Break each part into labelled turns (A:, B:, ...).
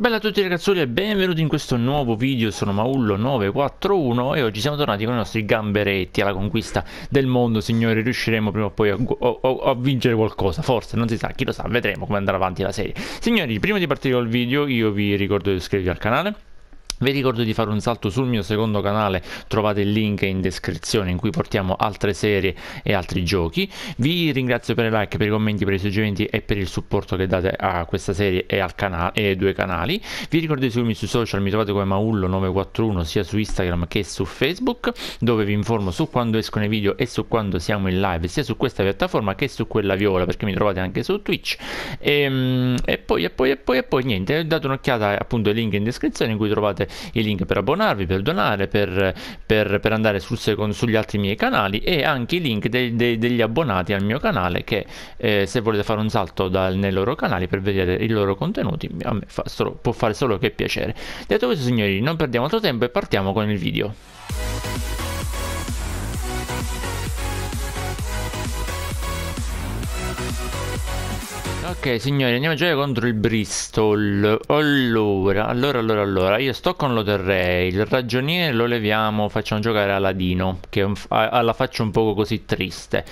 A: Bella a tutti ragazzoli e benvenuti in questo nuovo video, sono Maullo941 e oggi siamo tornati con i nostri gamberetti alla conquista del mondo, signori, riusciremo prima o poi a, a, a, vincere qualcosa, forse, non si sa, chi lo sa, vedremo come andrà avanti la serie. Signori, prima di partire col video io vi ricordo di iscrivervi al canale, vi ricordo di fare un salto sul mio secondo canale, trovate il link in descrizione in cui portiamo altre serie e altri giochi. Vi ringrazio per i like, per i commenti, per i suggerimenti e per il supporto che date a questa serie e, al canale, e ai due canali. Vi ricordo di seguirmi sui social, mi trovate come Maullo941 sia su Instagram che su Facebook, dove vi informo su quando escono i video e su quando siamo in live, sia su questa piattaforma che su quella viola, perché mi trovate anche su Twitch. E, ehm, e poi, e poi, e poi, e poi, niente, date un'occhiata appunto ai link in descrizione in cui trovate i link per abbonarvi, per donare, per, per, per andare sul sugli altri miei canali e anche i link de, de, degli abbonati al mio canale che eh, se volete fare un salto dal, nei loro canali per vedere i loro contenuti a me fa solo, può fare solo che piacere. Detto questo signori non perdiamo altro tempo e partiamo con il video. Ok signori andiamo a giocare contro il Bristol. Allora, allora, allora, allora Io sto con l'Oterrey Il ragioniere lo leviamo Facciamo giocare Aladino Che ha la faccia un poco così triste.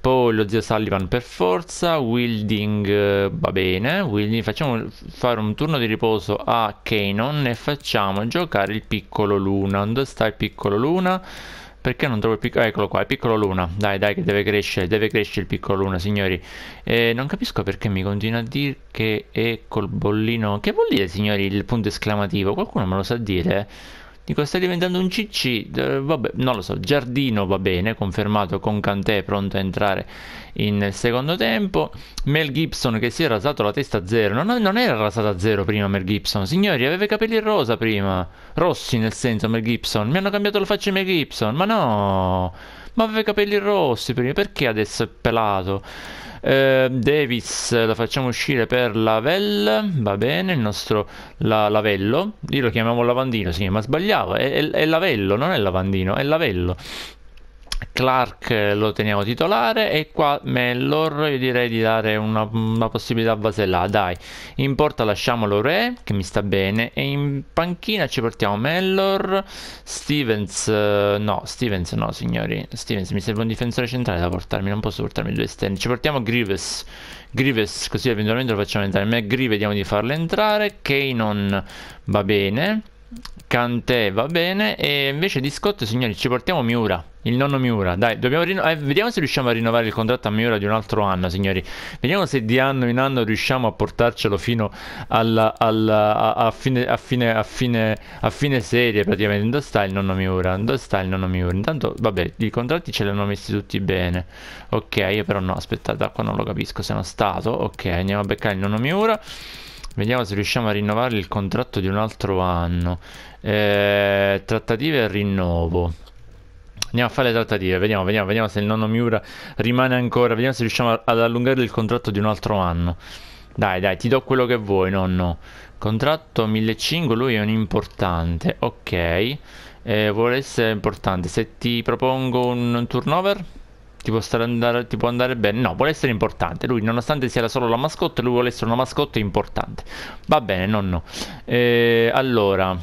A: Poi lo zio Sullivan per forza Wilding eh, va bene Wilding facciamo fare un turno di riposo a Kanon E facciamo giocare il piccolo Luna. Dove sta il piccolo Luna? Perché non trovo il piccolo... Eccolo qua, il piccolo Luna. Dai, dai, che deve crescere, deve crescere il piccolo Luna, signori. Eh, non capisco perché mi continua a dire che è col bollino... Che vuol dire, signori, il punto esclamativo? Qualcuno me lo sa dire? Dico, sta diventando un CC, eh, vabbè, non lo so, Giardino va bene, confermato con Cantè pronto a entrare in secondo tempo. Mel Gibson che si è rasato la testa a zero, non, non era rasata a zero prima Mel Gibson, signori, aveva i capelli rosa prima, rossi nel senso Mel Gibson, mi hanno cambiato la faccia Mel Gibson, ma no, ma aveva i capelli rossi prima, perché adesso è pelato? Eh, Davis la facciamo uscire per Lavel, va bene, il nostro la, Lavello, io lo chiamiamo lavandino, sì, ma sbagliavo, è, è, è Lavello, non è lavandino, è Lavello. Clark lo teniamo titolare e qua Mellor io direi di dare una, una possibilità a Vasella. Dai in porta lasciamolo Re che mi sta bene e in panchina ci portiamo Mellor Stevens no Stevens no signori. Stevens mi serve un difensore centrale da portarmi non posso portarmi due esterni ci portiamo Grievous. Grievous così eventualmente lo facciamo entrare me. Grieve vediamo di farlo entrare. Kanon va bene. Cantè va bene. E invece di Scott signori ci portiamo Miura il nonno Miura. Dai rinno- eh, vediamo se riusciamo a rinnovare il contratto a Miura di un altro anno signori. Vediamo se di anno in anno riusciamo a portarcelo fino alla, alla, a, a, fine, a, fine, a, fine, a fine serie praticamente. Dove sta il nonno Miura? Dove sta il nonno Miura? Intanto vabbè i contratti ce li hanno messi tutti bene. Ok io però no aspettate qua non lo capisco se non stato. Ok andiamo a beccare il nonno Miura. Vediamo se riusciamo a rinnovare il contratto di un altro anno. Eh, trattative e rinnovo. Andiamo a fare le trattative, vediamo, vediamo, vediamo se il nonno Miura rimane ancora, vediamo se riusciamo ad allungare il contratto di un altro anno. Dai, dai, ti do quello che vuoi, nonno. Contratto 1500, lui è un importante, ok. Eh, vuole essere importante, se ti propongo un turnover? ti può, andare, ti può andare bene. No, vuole essere importante. Lui, nonostante sia solo la mascotte, lui vuole essere una mascotte importante. Va bene, no, no. Eh, allora,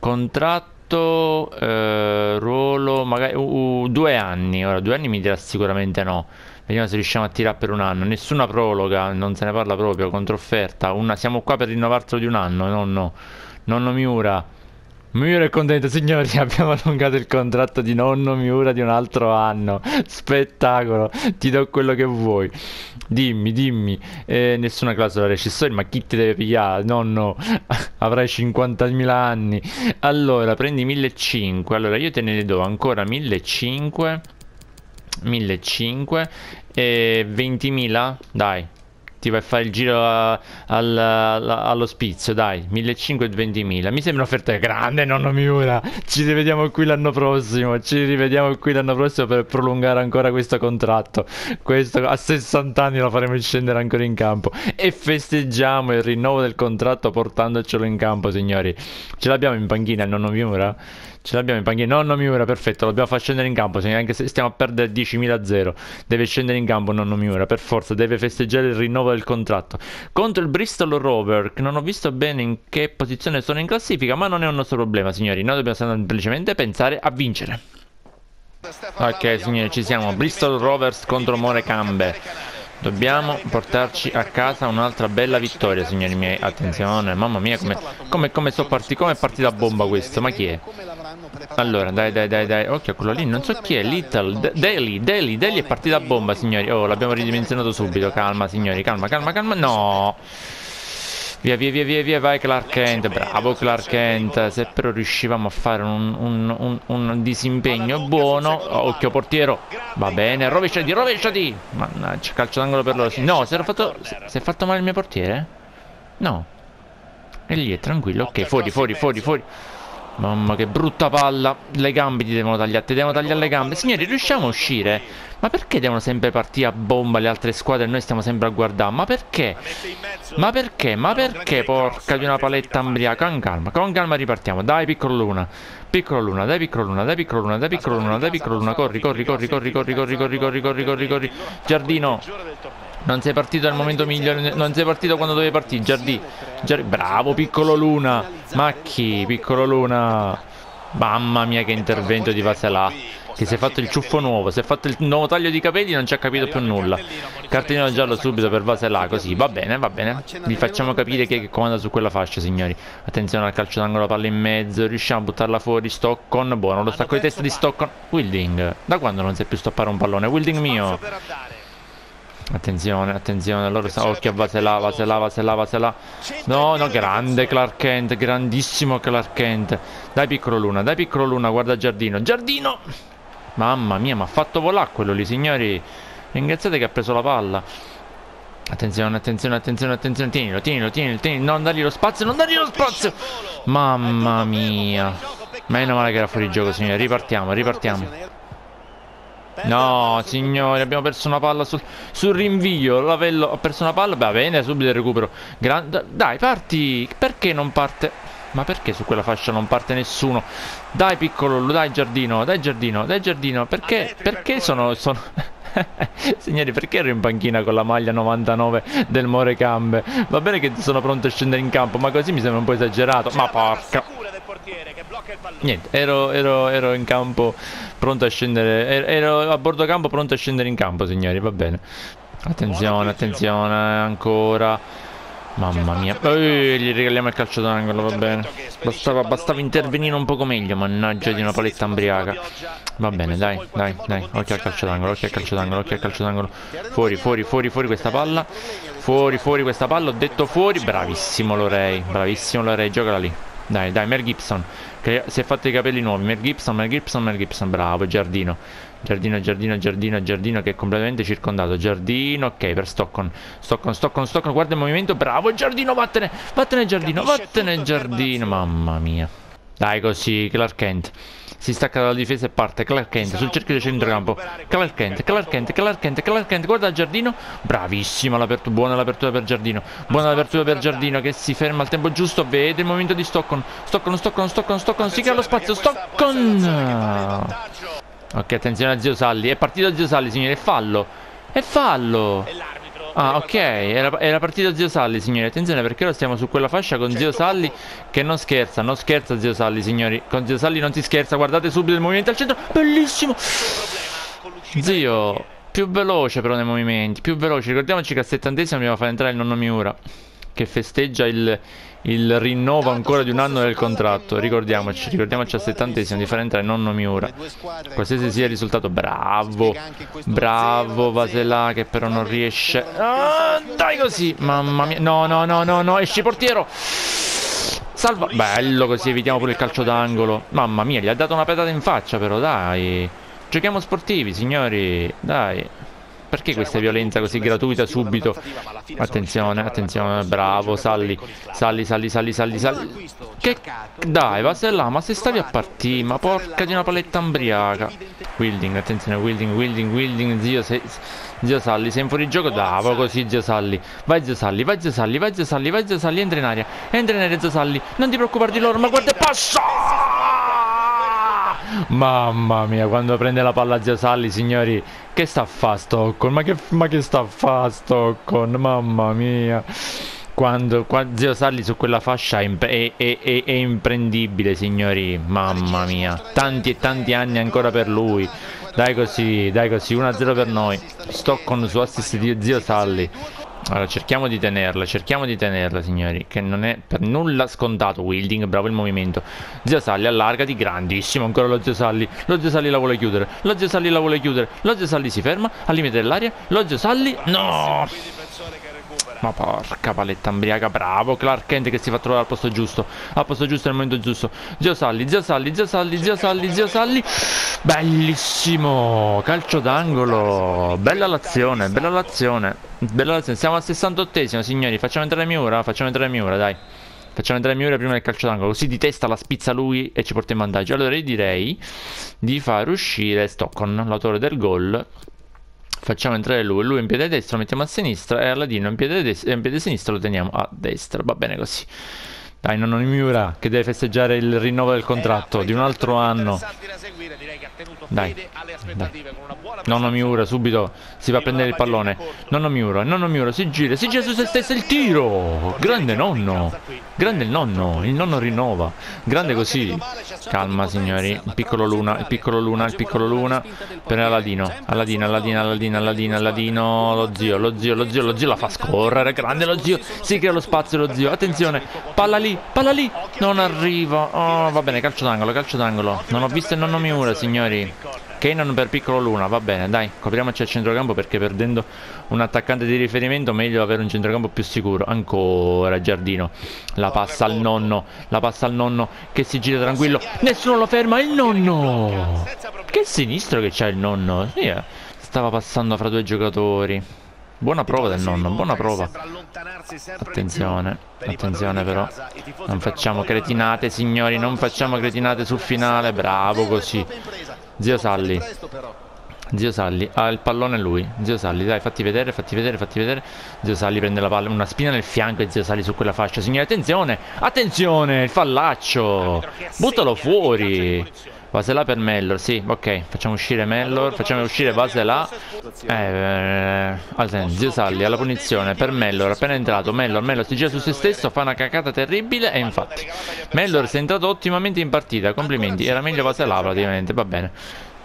A: contratto, eh, ruolo, magari uh, uh, due anni. Ora, due anni mi dirà sicuramente no. Vediamo se riusciamo a tirare per un anno. Nessuna prologa, non se ne parla proprio, controfferta. Una, siamo qua per rinnovarlo di un anno, no, no. Nonno Miura. Miura è contento, signori, abbiamo allungato il contratto di nonno Miura di un altro anno. Spettacolo, ti do quello che vuoi. Dimmi, dimmi. Eh, nessuna clausola recessoria, ma chi ti deve pigliare? Nonno, avrai 50.000 anni. Allora, prendi 1.500. Allora, io te ne do ancora 1.500. 1.500 e 20.000. Dai, ti vai a fare il giro a, al, all'ospizio, dai, 1500 e 20.000. Mi sembra un'offerta grande, nonno Miura. Ci rivediamo qui l'anno prossimo, ci rivediamo qui l'anno prossimo per prolungare ancora questo contratto. Questo a 60 anni lo faremo scendere ancora in campo e festeggiamo il rinnovo del contratto portandocelo in campo, signori. Ce l'abbiamo in panchina nonno Miura? Ce l'abbiamo in panchina. Nonno Miura, perfetto. Lo dobbiamo far scendere in campo. Anche se stiamo a perdere 10.000 a 0. Deve scendere in campo nonno Miura. Per forza. Deve festeggiare il rinnovo del contratto. Contro il Bristol Rover, che non ho visto bene in che posizione sono in classifica, ma non è un nostro problema, signori. Noi dobbiamo semplicemente pensare a vincere. Ok, signori, ci siamo. Bristol Rovers contro Morecambe. Dobbiamo portarci a casa un'altra bella vittoria, signori miei. Attenzione, mamma mia, come, come, come, so parti, come è partita bomba questo? Ma chi è? Allora, dai, dai, dai, dai. Occhio a quello lì, non so chi è. Little, Daily, Daily, Daily è partita bomba, signori. Oh, l'abbiamo ridimensionato subito. Calma, signori, calma, calma, calma. No! Via, via, via, via, via, vai Clark Kent, bravo Clark Kent. Se però riuscivamo a fare un, un, un, un disimpegno buono, occhio portiero, va bene, rovesciati, rovesciati. Mannaggia, calcio d'angolo per loro. No, si, fatto, si è fatto male il mio portiere? No. E lì è tranquillo, ok, fuori, fuori, fuori, fuori. Mamma che brutta palla. Le gambe ti devono tagliare Ti devono tagliare le gambe. Signori riusciamo a uscire? Ma perché devono sempre partire a bomba le altre squadre E noi stiamo sempre a guardare? Ma perché? Ma perché? Ma perché porca di una paletta ambriaca? Con calma Con calma ripartiamo. Dai piccolo luna. Piccolo luna Dai piccolo luna Dai piccolo luna Dai piccolo luna Dai piccolo luna. Corri corri corri corri corri corri corri corri corri. Corri corri Giardino non sei partito nel momento migliore, non sei partito quando dovevi partire, Giardì. Giardì. Bravo, piccolo Luna. Macchi, piccolo Luna. Mamma mia che intervento di Vaselà. Che si è fatto il ciuffo nuovo, si è fatto il nuovo taglio di capelli non ci ha capito più nulla. Cartellino giallo subito per Vaselà, così, va bene, va bene. Vi facciamo capire chi comanda su quella fascia, signori. Attenzione al calcio d'angolo, palla in mezzo, riusciamo a buttarla fuori, Stockon, buono, lo stacco di testa di Stockon. Wilding, da quando non sai più stoppare un pallone? Wilding mio. Attenzione, attenzione, loro stanno occhio a Vaselà, Vaselà, Vaselà, Vaselà. No, no, grande Clark Kent, grandissimo Clark Kent. Dai piccolo Luna, dai piccolo Luna, guarda Giardino. Giardino! Mamma mia, mi ha fatto volare quello lì, signori. Ringraziate che ha preso la palla. Attenzione, attenzione, attenzione, attenzione. Tienilo, tienilo, tienilo, tienilo. Non dargli lo spazio, non dargli lo spazio. Mamma mia. Meno male che era fuori gioco, signori. Ripartiamo, ripartiamo. No, signori, abbiamo perso una palla sul, sul rinvio. Lavello ha perso una palla. Va bene, subito il recupero. Gran... Dai, parti. Perché non parte? Ma perché su quella fascia non parte nessuno? Dai, piccolo, dai, giardino, dai, giardino, dai, giardino. Perché? Perché sono... sono... Signori, perché ero in panchina con la maglia 99 del Morecambe? Va bene che sono pronto a scendere in campo, ma così mi sembra un po' esagerato. Ma porca... Niente, ero, ero, ero, in campo pronto a scendere. Er, ero a bordo campo pronto a scendere in campo, signori. Va bene. Attenzione, attenzione, ancora. Mamma mia. Ehi, gli regaliamo il calcio d'angolo, va bene. Bastava, bastava intervenire un poco meglio, mannaggia di una paletta ambriaca. Va bene, dai, dai, dai. Occhio al calcio d'angolo, occhio al calcio d'angolo, occhio al calcio d'angolo. Fuori, fuori, fuori, fuori questa palla. Fuori, fuori questa palla, ho detto fuori. Bravissimo Lorei, bravissimo Lorei, giocala lì. Dai, dai, Mel Gibson. Che si è fatto i capelli nuovi. Mel Gibson, Mel Gibson, Mel Gibson. Bravo, Giardino. Giardino, Giardino, Giardino, Giardino che è completamente circondato. Giardino, ok, per Stockton. Stockton, Stockton, Stockton. Guarda il movimento. Bravo, Giardino, vattene. Vattene, Giardino, vattene, Giardino. Mamma mia. Dai, così, Clark Kent. Si stacca dalla difesa e parte Clark Kent sul cerchio di centrocampo. Clark Kent, Clark Kent, Clark Kent, Clark Kent. Guarda il giardino. Bravissima l'apertura. Buona l'apertura per Giardino. Buona l'apertura per Giardino che si ferma al tempo giusto. Vede il movimento di Stockton. Stockton, Stockton, Stockton, Stockton. Si crea lo spazio. Stockton. Ok, attenzione a Zio Salli. È partito Zio Salli, signore. Fallo. È fallo. Ah, ok, era, era partito Zio Salli, signori. Attenzione perché ora stiamo su quella fascia con Zio Salli che non scherza, non scherza Zio Salli, signori. Con Zio Salli non si scherza, guardate subito il movimento al centro. Bellissimo! Zio, più veloce però nei movimenti, più veloce. Ricordiamoci che al settantesimo dobbiamo far entrare il nonno Miura che festeggia il, il, rinnovo ancora di un anno del contratto. Ricordiamoci, ricordiamoci al settantesimo di fare entrare nonno Miura. Qualsiasi sia il risultato, bravo, bravo Vaselà che però non riesce. Ah, dai così, mamma mia. No, no, no, no, no, esci portiero. Salva, bello così evitiamo pure il calcio d'angolo. Mamma mia, gli ha dato una pedata in faccia però, dai. Giochiamo sportivi, signori, dai. Perché questa violenza così gratuita subito? Attenzione, attenzione, bravo, salli, salli, salli, salli, salli, salli. Che... Dai, là, ma se stavi a partire, ma porca di una paletta ambriaca. Wilding, attenzione, Wilding, Wilding, Wilding, zio, sei... Zio Salli, sei in fuorigioco? Davo così, Zio Salli. Vai, Zio Salli, vai, Zio Salli, vai, Zio Salli, vai, Zio Salli, entra in aria. Entra in aria, Zio Salli. Non ti preoccupare di loro, ma guarda passa! Mamma mia, quando prende la palla zio Salli, signori, che sta a fa Stockton? Ma che, ma che sta a fa Stockton? Mamma mia. Quando, quando Zio Salli su quella fascia è, è, è, è, imprendibile, signori. Mamma mia. Tanti e tanti anni ancora per lui. Dai così, dai così. 1-0 per noi. Stockton su assist di Zio Salli. Allora, cerchiamo di tenerla, cerchiamo di tenerla, signori, che non è per nulla scontato. Wilding, bravo il movimento. Zio Salli, allargati, grandissimo, ancora lo Zio Salli. Lo Zio Salli la vuole chiudere, lo Zio Salli la vuole chiudere. Lo Zio Salli si ferma, al limite dell'aria. Lo Zio Salli, no! Ma porca paletta ambriaca, bravo. Clark Kent che si fa trovare al posto giusto. Al posto giusto nel momento giusto. Zio Salli, zio Salli, zio Salli, zio Salli, zio Salli. Bellissimo. Calcio d'angolo. Bella l'azione, bella l'azione. Bella l'azione, siamo al 68esimo signori. Facciamo entrare Miura, facciamo entrare Miura dai. Facciamo entrare Miura prima del calcio d'angolo Così di testa la spizza lui e ci porta in vantaggio. Allora io direi di far uscire Stockton, l'autore del gol Facciamo entrare lui, lui in piede destro lo mettiamo a sinistra e Aladino in piede, destro, in piede sinistro lo teniamo a destra. Va bene così. Dai, non Miura che deve festeggiare il rinnovo del contratto di un altro anno. Dai, dai. Nonno Miura subito si va a prendere il pallone. Nonno Miura, nonno Miura si gira, si gira su se stesso il tiro. Grande nonno. Grande il nonno, il nonno rinnova. Grande così. Calma signori, il piccolo Luna, il piccolo Luna, il piccolo Luna. Per Aladino, Aladino, Aladino, Aladino, Aladino, Aladino, lo zio, lo zio, lo zio, lo zio la fa scorrere. Grande lo zio, si crea lo spazio lo zio. Attenzione, palla lì, palla lì. Non arriva. Oh, va bene, calcio d'angolo, calcio d'angolo. Non ho visto il nonno Miura signori. Kanan per piccolo Luna, va bene, dai, copriamoci al centrocampo perché perdendo un attaccante di riferimento meglio avere un centrocampo più sicuro. Ancora Giardino, la passa al nonno, la passa al nonno che si gira tranquillo, nessuno lo ferma, il nonno! Che sinistro che c'ha il nonno, sì, eh. stava passando fra due giocatori. Buona prova del nonno, buona prova. Attenzione, attenzione però. Non facciamo cretinate, signori, non facciamo cretinate sul finale. Bravo così. Zio Salli. Zio Salli, ha il pallone lui. Zio Salli, dai, fatti vedere, fatti vedere, fatti vedere. Zio Salli prende la palla, una spina nel fianco e Zio Salli su quella fascia. Signori, attenzione, attenzione, il fallaccio. Buttalo fuori. Vasela per Mellor, sì, ok, facciamo uscire Mellor, facciamo uscire Vasela. Eh, eh, Zio Salli alla punizione per Mellor, appena entrato, Mellor, Mellor si gira su se stesso, fa una cacata terribile e infatti Mellor si è entrato ottimamente in partita, complimenti, era meglio Vasela praticamente, va bene.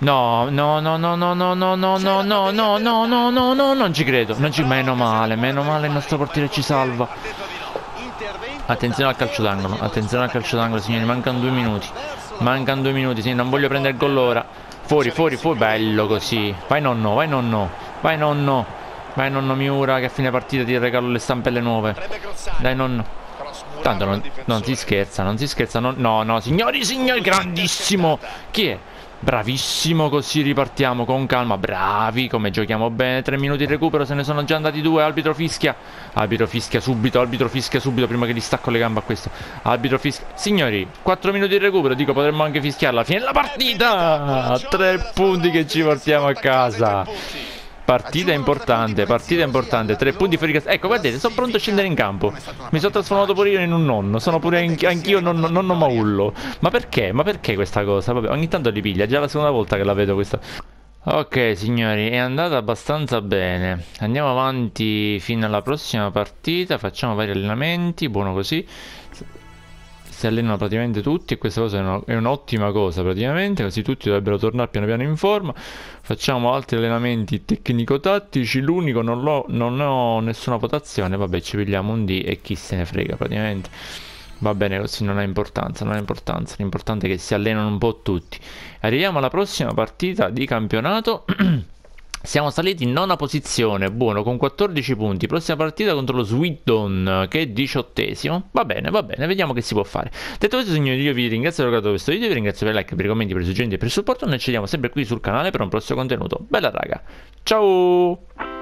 A: No, no, no, no, no, no, no, no, no, no, no, no, no, no, no, non ci credo, non ci... Meno male, meno male il nostro portiere ci salva. Attenzione al calcio d'angolo, attenzione al calcio d'angolo, signori, mancano due minuti. Mancano due minuti, sì, non voglio prendere il gol ora. Fuori, fuori, fuori, bello così. Vai nonno, vai nonno, vai nonno. Vai nonno Miura che a fine partita ti regalo le stampelle nuove. Dai nonno. Tanto non, non si scherza, non si scherza. Non, no, no, signori, signori, grandissimo. Chi è? Bravissimo, così ripartiamo con calma. Bravi, come giochiamo bene. Tre minuti di recupero, se ne sono già andati due. Arbitro fischia. Arbitro fischia subito, arbitro fischia subito prima che gli stacco le gambe a questo. Arbitro fischia. Signori, quattro minuti di recupero. Dico, potremmo anche fischiarla. Fine della partita. Tre punti che ci portiamo a casa. Partita importante, partita importante, tre punti fuori casa. Ecco, guardate, sono pronto a scendere in campo. Mi sono trasformato pure io in un nonno, sono pure anch'io nonno, nonno maullo. Ma perché? Ma perché questa cosa? Vabbè, ogni tanto li piglia, già la seconda volta che la vedo questa. Ok signori, è andata abbastanza bene. Andiamo avanti fino alla prossima partita, facciamo vari allenamenti, buono così si allenano praticamente tutti e questa cosa è un'ottima cosa praticamente, così tutti dovrebbero tornare piano piano in forma. Facciamo altri allenamenti tecnico-tattici, l'unico non, non ho nessuna votazione, vabbè ci pigliamo un D e chi se ne frega praticamente. Va bene così, non ha importanza, non ha importanza, l'importante è che si allenano un po' tutti. Arriviamo alla prossima partita di campionato. Siamo saliti in nona posizione, buono, con 14 punti. Prossima partita contro lo Swindon, che è diciottesimo. Va bene, va bene, vediamo che si può fare. Detto questo, signori, io vi ringrazio per aver guardato questo video, vi ringrazio per i like, per i commenti, per i suggerimenti e per il supporto. Noi ci vediamo sempre qui sul canale per un prossimo contenuto. Bella raga, ciao!